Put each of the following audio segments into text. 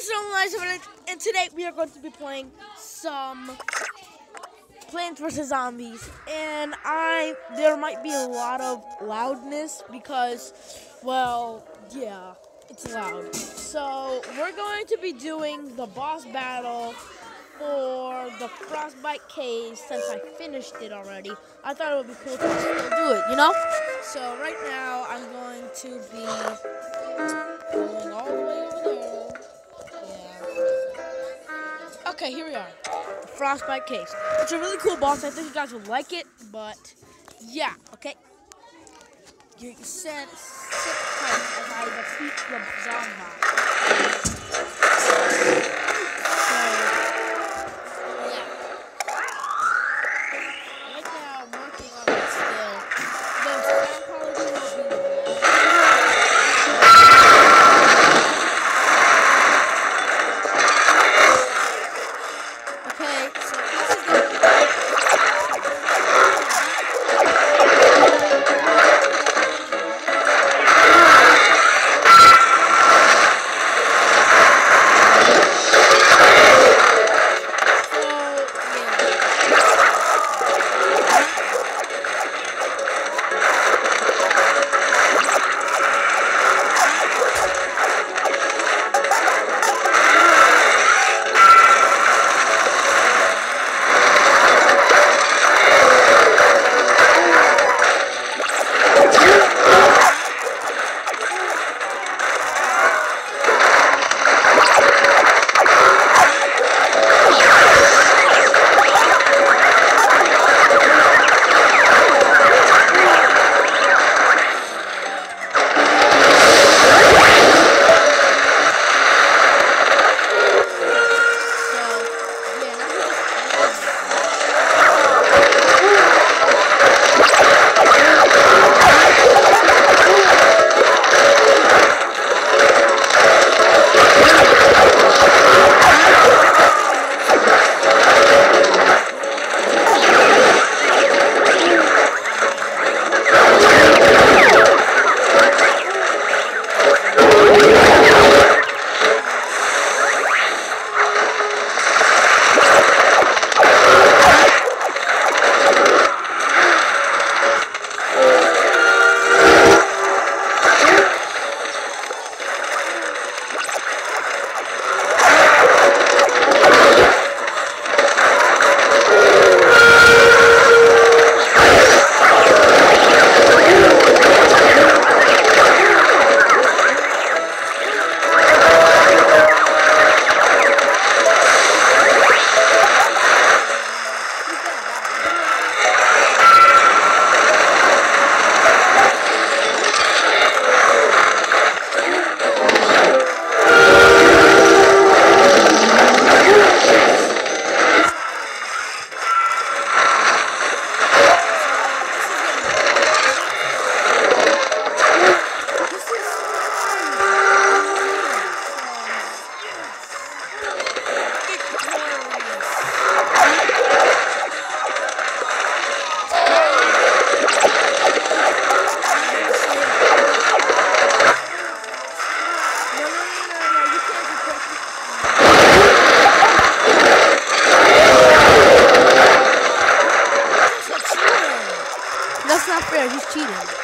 is Elijah, and today we are going to be playing some Plants vs Zombies, and I there might be a lot of loudness because, well, yeah, it's loud. So we're going to be doing the boss battle for the Frostbite Cave since I finished it already. I thought it would be cool to still do it, you know? So right now I'm going to be Okay, here we are. Frostbite Cave. It's a really cool boss. I think you guys will like it, but yeah, okay. You said sit tight as I defeat the cheating.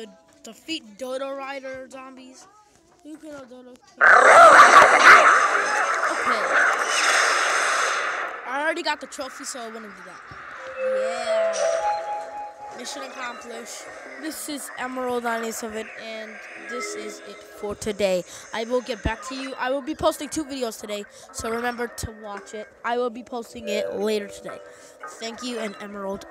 The defeat Dodo Rider zombies. You can have Dodo. Okay. I already got the trophy, so I wouldn't do that. Yeah. Mission accomplished. This is Emerald on Ace of it, and this is it for today. I will get back to you. I will be posting two videos today, so remember to watch it. I will be posting it later today. Thank you, and Emerald.